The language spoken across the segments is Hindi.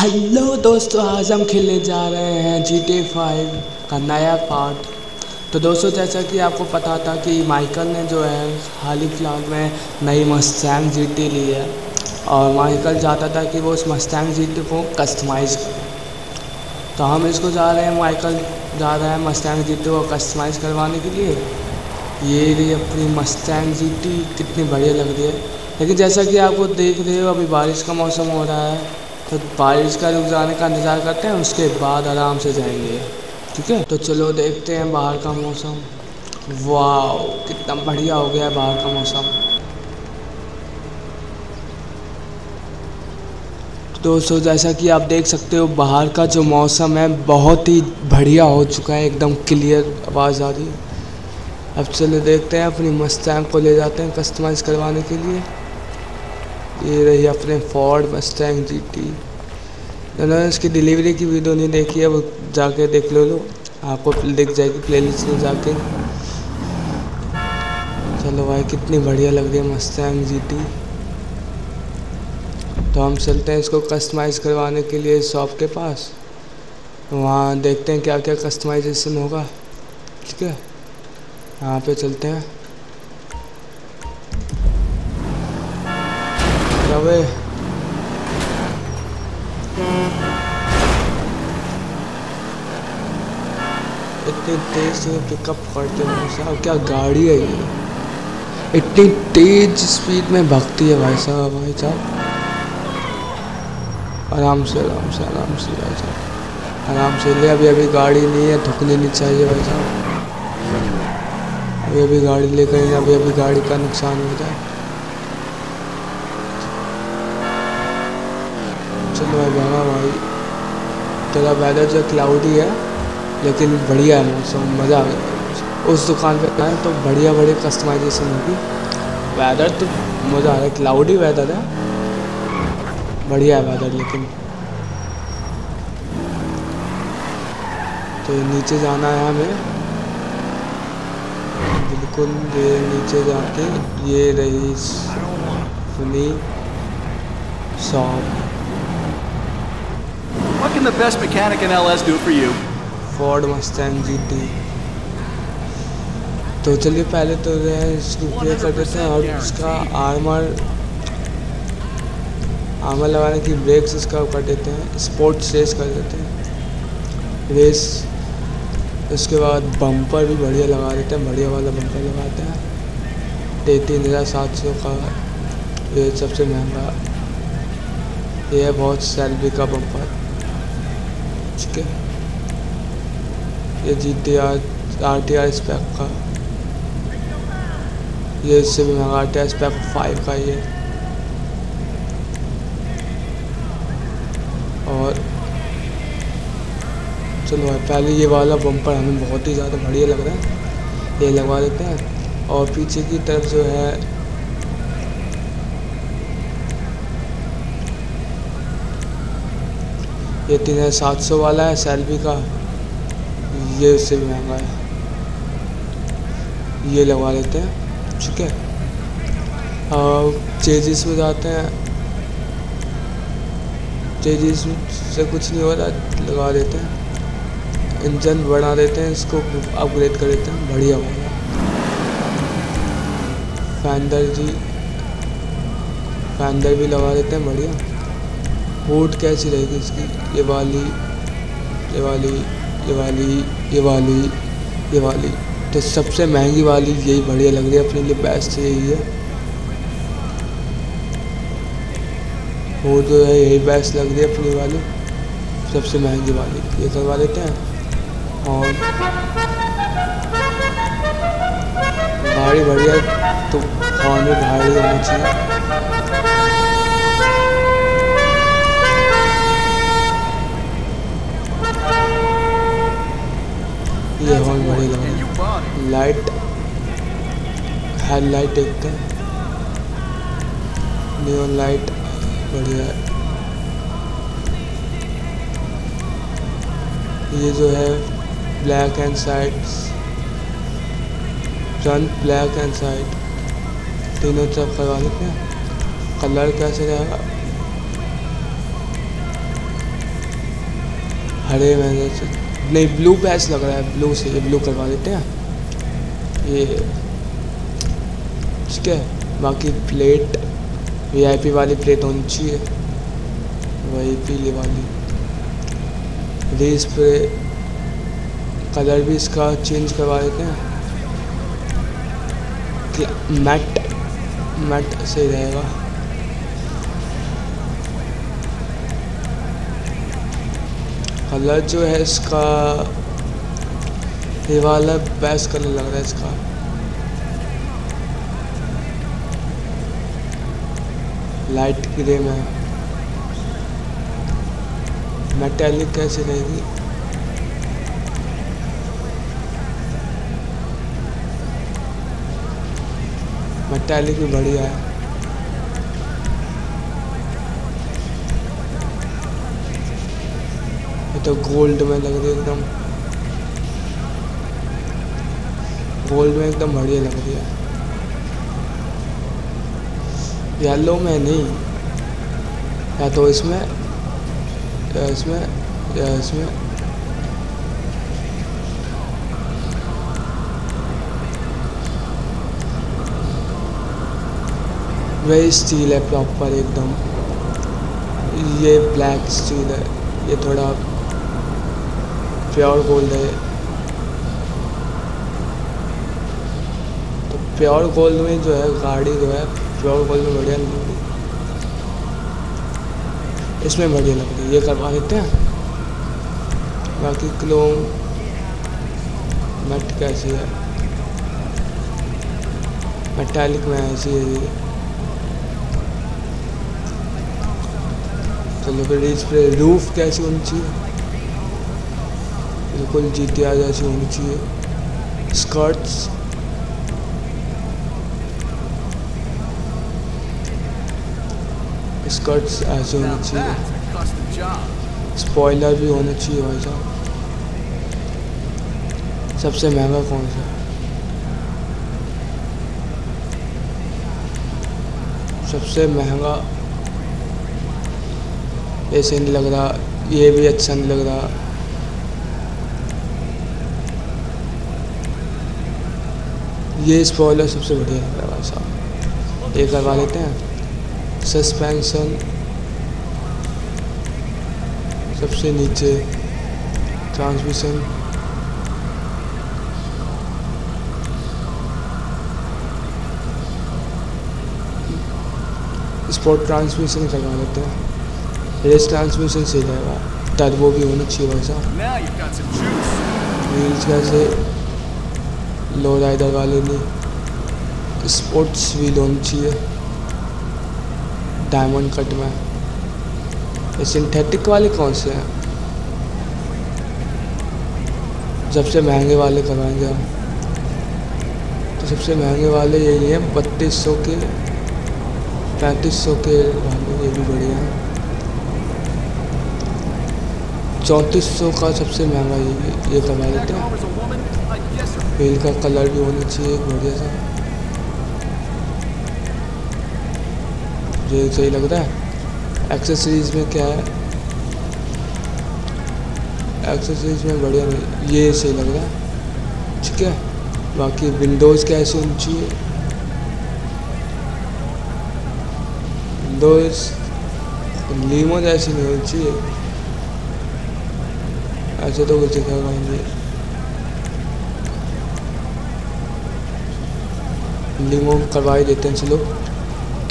हेलो दोस्तों, आज हम खेलने जा रहे हैं जी टी फाइव का नया पार्ट तो दोस्तों, जैसा कि आपको पता था कि माइकल ने जो है, हाल ही फ़िलहाल में नई मस्टैंग जी टी ली है और माइकल चाहता था कि वो उस मस्टैंग जी टी को कस्टमाइज़ करे. तो हम इसको जा रहे हैं माइकल जा रहा है मस्टैंग जी टी को कस्टमाइज़ करवाने के लिए. ये रही अपनी मस्टैंग जी टी कितनी बढ़िया लग रही है. लेकिन जैसा कि आपको देख रहे हो, अभी बारिश का मौसम हो रहा है. तो बारिश का रुक जाने का इंतज़ार करते हैं, उसके बाद आराम से जाएँगे। ठीक है? तो चलो देखते हैं बाहर का मौसम। वाह कितना बढ़िया हो गया है बाहर का मौसम। दोस्तों, जैसा कि आप देख सकते हो, बाहर का जो मौसम है, बहुत ही बढ़िया हो चुका है, एकदम क्लियर आवाज़ आ रही है। अब चलो देखते हैं, अपनी मस्त को ले जाते हैं कस्टमाइज़ करवाने के लिए। ये रही अपने फोर्ड मस्टैंग जीटी जिन्होंने इसकी डिलीवरी की वीडियो नहीं देखी है वो जाके देख लो लो। आपको दिख जाएगी प्ले लिस्ट में जाके। चलो भाई, कितनी बढ़िया लग रही है मस्टैंग जीटी तो हम चलते हैं इसको कस्टमाइज़ करवाने के लिए शॉप के पास। वहाँ देखते हैं क्या क्या कस्टमाइजेशन होगा। ठीक है? यहाँ पे चलते हैं। अबे इतनी तेज से पिकअप करते हैं साहब क्या गाड़ी है ये इतनी तेज स्पीड में भगती है भाई साहब भाई साहब आराम से आराम से आराम से भाई साहब आराम से ले अभी अभी गाड़ी नहीं है थुकनी नहीं चाहिए भाई साहब अभी अभी गाड़ी लेकर अभी अभी गाड़ी का नुकसान हो जाए चलो भाई भागा भाई थोड़ा वेदर जो क्लाउडी है, लेकिन बढ़िया है मौसम, मज़ा आ गया। उस दुकान पे गए तो बढ़िया बढ़िया कस्टमाइजेशन होगी। वेदर तो मज़ा आ रहा है क्लाउडी वेदर है। बढ़िया है वेदर लेकिन। तो नीचे जाना है हमें। बिल्कुल ये नीचे जाके ये रही सुनी shop What can the best mechanic in LS do for you? Ford Mustang GT तो चलिए पहले तो जो है कर देते हैं और इसका आर्मर आर्मर लगाने की ब्रेक्स इसका कर देते हैं स्पोर्ट्स रेस कर देते हैं। रेस उसके बाद बम्पर भी बढ़िया लगा देते हैं बढ़िया वाला बम्पर लगाते हैं। तैतीस हज़ार सात सौ का ये सबसे महँगा ये है बहुत सैलरी का बम्पर ठीक है ये G T R R T R spec का। ये इससे भी महँगा R T R spec five का ये। और चलो भाई, पहले ये वाला बम्पर हमें बहुत ही ज़्यादा बढ़िया लग रहा है। ये लगवा देते हैं। और पीछे की तरफ़ जो है ये तीन हज़ार सात सौ वाला है सैलवी का। ये उससे भी महँगा है। ये लगवा लेते हैं, ठीक है? चेजिस में जाते हैं। चेजिस से कुछ नहीं हो रहा लगा देते हैं। इंजन बढ़ा देते हैं, इसको अपग्रेड कर देते हैं, बढ़िया वाला फैंडर जी फैंडर भी लगा देते हैं, बढ़िया। हुड कैसी रहेगी इसकी? ये वाली ये वाली ये वाली ये वाली ये वाली। तो सबसे महँगी वाली यही बढ़िया लग रही है, अपने लिए बेस्ट यही है। वो जो है यही बेस्ट लग रही है अपनी वाली, सबसे महँगी वाली। ये करवा लेते हैं। और गाड़ी बढ़िया तो हॉर्न भी भारी होनी चाहिए। ये bought it. लाइट हेडलाइट देखते हैं नियॉन लाइट बढ़िया। ये जो है black and side front black and side तीनों तरफ़ करवा लेते हैं। कलर कैसे रहेगा हरे में से नहीं ब्लू पैच लग रहा है ब्लू से, ये ब्लू करवा देते हैं। ये, ठीक है, बाकी प्लेट वीआईपी वाली प्लेट होनी चाहिए। वही पीली वाली। रेस पे कलर भी इसका चेंज करवा देते हैं। मैट मैट सही रहेगा। कलर जो है इसका, ये वाला बेस्ट कलर लग रहा है इसका। लाइट ग्रे में। मेटेलिक कैसे रहेगी? मेटेलिक भी बढ़िया है। तो गोल्ड में लग रही है एकदम। गोल्ड में एकदम बढ़िया लग रही है। येलो में नहीं। या तो इसमें, या इसमें या इसमें। वही स्टील है प्रॉपर एकदम। ये ब्लैक स्टील है। ये थोड़ा प्योर गोल्ड है तो प्योर गोल्ड में जो है, गाड़ी जो है, प्योर गोल्ड में बढ़िया नहीं रही इसमें बढ़िया लग रही है ये करवा देते हैं। बाकी क्लोम मट कैसी है मेटालिक में ऐसी है ये। चलो फिर इस पे रूफ कैसी होनी चाहिए? बिल्कुल जी टी आर जैसी होनी चाहिए। स्कर्ट्स स्कर्ट्स ऐसे होने चाहिए. स्पॉइलर भी होने चाहिए भाई साहब। सबसे महँगा कौन सा? सबसे महँगा ऐसे नहीं लग रहा ये भी अच्छा नहीं लग रहा। ये स्पॉइलर सबसे बढ़िया है भाई साहब। ये करवा लेते हैं। सस्पेंशन सबसे नीचे। ट्रांसमिशन स्पॉट ट्रांसमिशन करवा लेते हैं। रेस ट्रांसमिशन सही रहेगा टर्बो भी होनी चाहिए some juice. व्हील्स कैसे लो राइडर वाले नहीं स्पोर्ट्स व्हील होनी चाहिए डायमंड कट में। ये सिंथेटिक वाले कौन से हैं? सबसे महँगे वाले करवाएँगे हम। तो सबसे महँगे वाले यही हैं, बत्तीस सौ के, पैंतीस सौ के वाले ये भी बढ़िया हैं। चौंतीस सौ का सबसे महँगा ये ये करवा लेते हैं। व्हील का कलर भी होना चाहिए बढ़िया सा। ये सही लग रहा है? एक्सेसरीज में क्या है? एक्सेसरीज में बढ़िया ये सही लग रहा है। ठीक है, बाकी विंडोज़ कैसे होनी चाहिए? विंडोज़ लीमो जैसी नहीं होनी चाहिए। ऐसे तो कुछ दिखेगा नहीं लिमो करवा ही देते हैं चलो।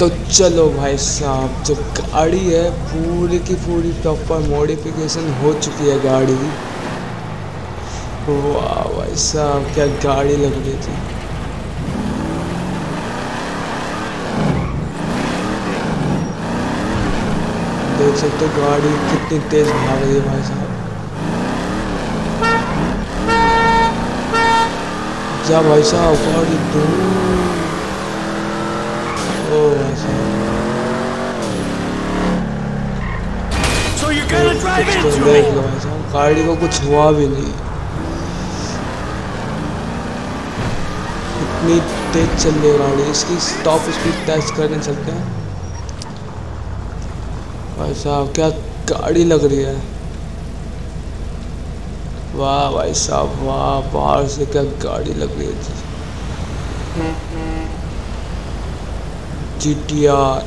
तो चलो भाई साहब, जो गाड़ी है, पूरी की पूरी प्रॉपर मॉडिफिकेशन हो चुकी है गाड़ी। वाह भाई साहब, क्या गाड़ी लग रही थी। देख सकते हो गाड़ी कितनी तेज भाग रही है भाई साहब। जा भाई साहब, गाड़ी दूर। कुछ तो गाड़ी को कुछ हुआ भी नहीं। इतनी तेज चल रही गाड़ी। इसकी टॉप स्पीड टेस्ट करने चलते हैं भाई साहब क्या गाड़ी लग रही है? वाह भाई साहब वाह बाहर से क्या गाड़ी लग रही है जी। टी आर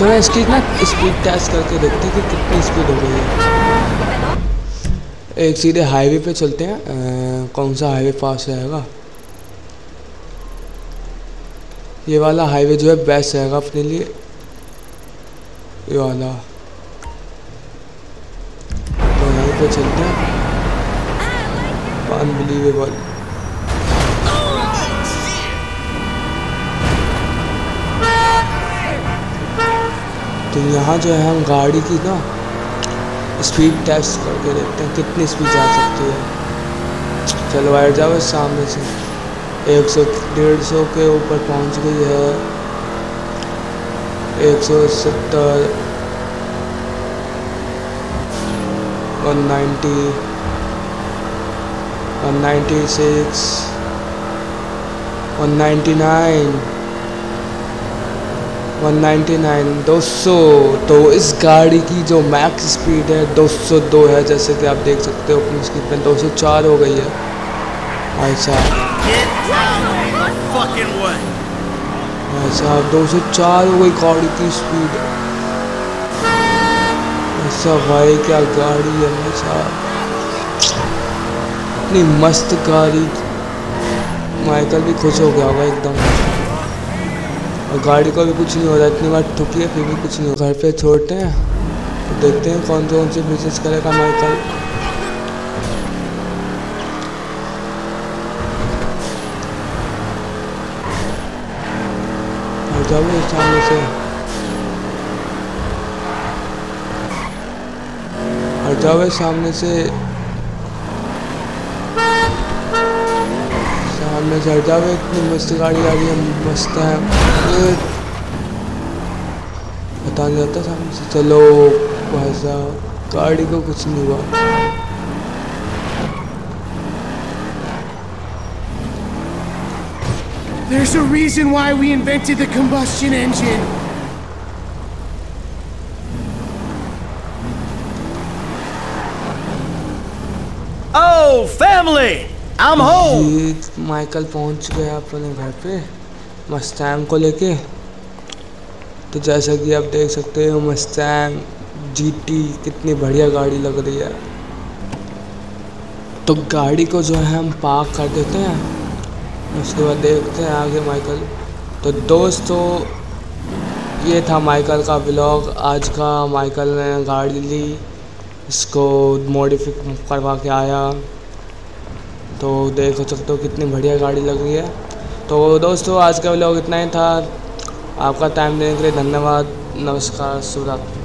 तो थोड़ा इसकी ना स्पीड टेस्ट करके देखते हैं कि कितनी स्पीड हो गई है। एक सीधे हाईवे पे चलते हैं। अ, कौन सा हाईवे पास रहेगा? ये वाला हाईवे जो है बेस्ट रहेगा अपने लिए। ये वाला। तो यहीं पे चलते हैं। अनबिलीवेबल तो यहाँ जो है हम गाड़ी की ना स्पीड टेस्ट करके देखते हैं, कितनी स्पीड जा सकती है। चलो, बैठ जाओ सामने से। एक सौ, डेढ़ सौ के ऊपर पहुँच गई है। एक सौ सत्तर। One ninety. One ninety six. One ninety nine. 199 200 तो इस गाड़ी की जो मैक्स स्पीड है 202 है, जैसे कि आप देख सकते हो अपनी स्क्रीन पे 204 हो गई है! भाई साहब 204 हो गई गाड़ी की स्पीड ऐसा भाई, क्या गाड़ी है साहब इतनी मस्त गाड़ी। माइकल भी खुश हो गया होगा एकदम। और गाड़ी को भी कुछ नहीं हो रहा इतनी बार ठुकी है, फिर भी कुछ नहीं हो घर पे छोड़ते हैं। तो देखते हैं कौन कौन सी बिज़नेस करेगा माइकल और जाओ सामने से। और जाओ सामने से। सामने से हट जाओ इतनी मस्त गाड़ी आ रही है मस्त है ये पता नहीं आता सामने से चलो भाई साहब गाड़ी को कुछ नहीं हुआ There's a reason why we invented the combustion engine. Oh, family! I'm home! Michael पहुँच गया अपने घर पे। मस्टैंग को लेके। तो जैसा कि आप देख सकते हो मस्टैंग जीटी कितनी बढ़िया गाड़ी लग रही है। तो गाड़ी को जो है हम पार्क कर देते हैं। उसके बाद देखते हैं आगे माइकल तो दोस्तों ये था माइकल का ब्लॉग आज का माइकल ने गाड़ी ली। इसको मॉडिफिक करवा के आया। तो देख सकते हो कितनी बढ़िया गाड़ी लग रही है। तो दोस्तों, आज का व्लॉग इतना ही था। आपका टाइम देने के लिए धन्यवाद। नमस्कार शुभ रात्रि